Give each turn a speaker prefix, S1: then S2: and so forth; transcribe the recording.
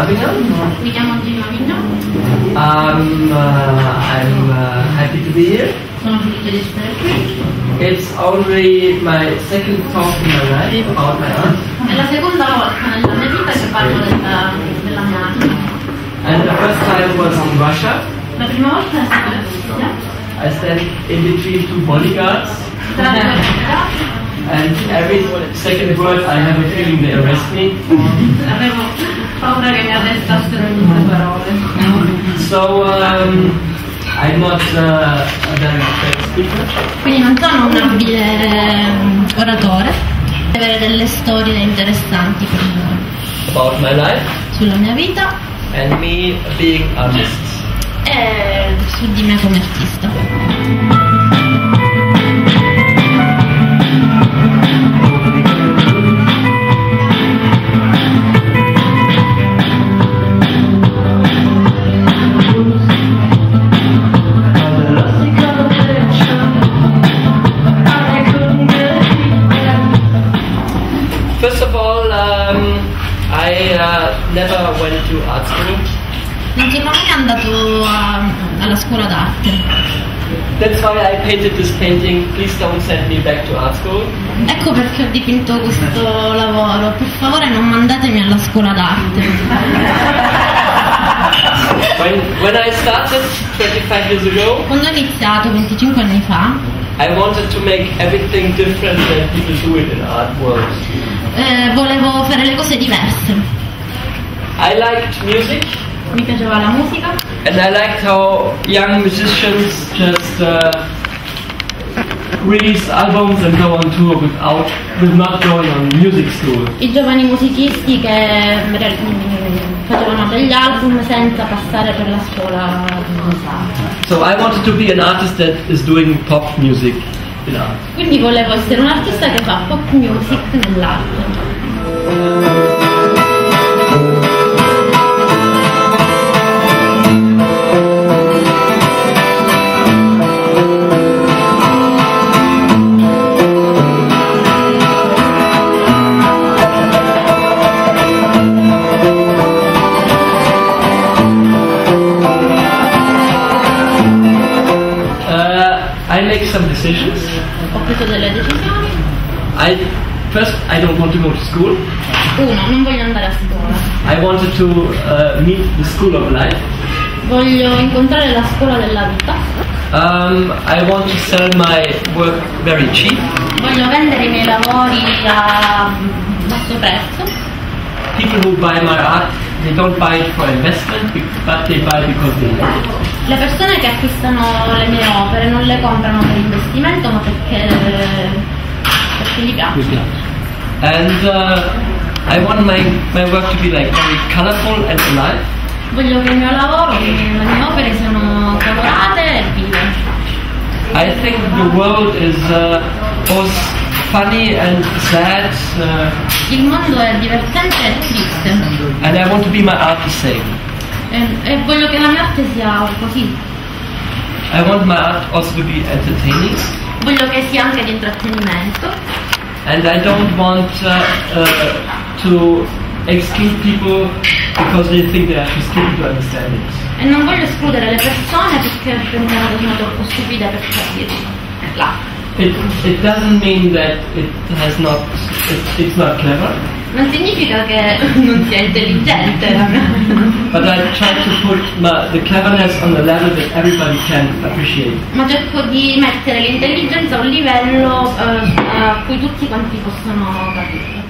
S1: Avignon.
S2: Mi chiamo Gino Avignon,
S1: Um, uh, I'm uh, happy to be here.
S2: sono felice di essere qui.
S1: It's only my second talk in my life about my art.
S2: È la seconda volta nella mia vita che parlo della, della mia arte.
S1: And the first time was in Russia.
S2: La prima volta è stata in Russia,
S1: I stand in between two bodyguards.
S2: tra due ragazzi,
S1: And every second word I have a feeling they arrest me.
S2: Paura che mi arrestassero ogni due parole.
S1: So um, I'm not uh, a very great speaker.
S2: Quindi non sono un abile ehm, oratore, devo avere delle storie interessanti per voi
S1: about my life
S2: sulla mia vita
S1: and me being artist.
S2: e su di me come artista.
S1: School.
S2: Non sono mai andato a- alla scuola d'arte.
S1: That's why I painted this painting. Please don't send me back to art school.
S2: Ecco perché ho dipinto questo lavoro. Per favore non mandatemi alla scuola d'arte.
S1: When, when I started 25 years ago,
S2: Quando ho iniziato 25 anni fa,
S1: I wanted to make everything different than people do it in art world.
S2: eh, volevo fare le cose diverse.
S1: I liked music,
S2: Mi piaceva la musica
S1: and I liked how young musicians just uh, release albums and go on tour without, with not going on music school.
S2: i giovani musicisti che mm, facevano degli album senza passare per la scuola d'arte.
S1: So I wanted to be an artist that is doing pop music in art.
S2: Quindi volevo essere un artista che fa pop music nell'arte.
S1: Make some decisions.
S2: Ho preso delle decisioni.
S1: I first I don't want to go to school.
S2: Uno, non voglio andare a scuola.
S1: I wanted to uh, meet the school of life.
S2: Voglio incontrare la scuola della vita.
S1: Um, I want to sell my work very cheap.
S2: Voglio vendere i miei lavori a basso prezzo.
S1: People who buy my art, they don't buy it for investment, but they buy because they like it.
S2: Le persone che acquistano le mie opere non le comprano per investimento ma perché, perché gli piace.
S1: And uh, I want my, my work to be like very colorful and alive.
S2: Voglio che il mio lavoro, che le mie opere siano colorate e vive.
S1: I think the world is uh, funny and sad, uh,
S2: Il mondo è divertente e triste
S1: and I want to be my art the same.
S2: e, e voglio che la mia arte sia così.
S1: I want my art also to be entertaining,
S2: Voglio che sia anche di intrattenimento
S1: and I don't want uh, uh, to exclude people because they think they are too stupid to understand it.
S2: e non voglio escludere le persone perché pensano che sono troppo stupide per capirla.
S1: It, it doesn't mean that it has not, it, it's not clever,
S2: Non significa che non sia intelligente,
S1: but I try to put my, the cleverness on a level that everybody can appreciate.
S2: ma cerco di mettere l'intelligenza a un livello eh, a cui tutti quanti possono capire.